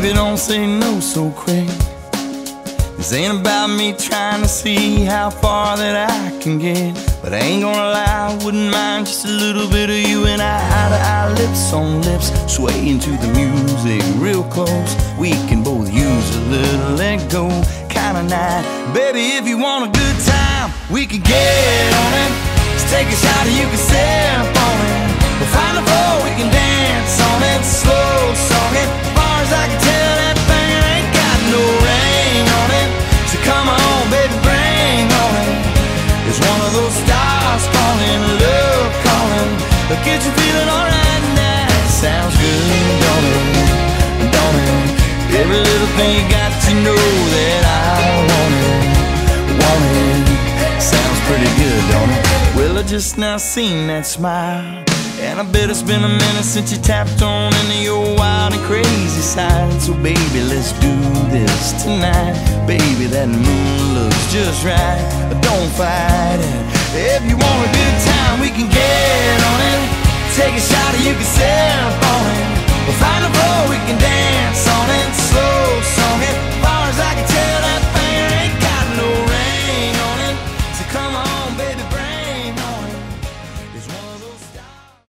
don't say no so quick. This ain't about me trying to see how far that I can get. But I ain't gonna lie, I wouldn't mind just a little bit of you and I, eye to eye, lips on lips, swaying to the music real close. We can both use a little let go kind of night. Baby, if you want a good time, we can get on it. Let's take a shot and you can sip those stars calling, love calling. But get you feeling alright now. Sounds good, don't it? Don't it? Every little thing you got to know that I want it, want it. Sounds pretty good, don't it? Well, I just now seen that smile. And I bet it's been a minute since you tapped on into your wild and crazy side. So, baby, let's do this tonight. Baby, that moon looks just right. Don't fight it. If you want a good time, we can get on it. Take a shot or you can sip on it. We'll find a dance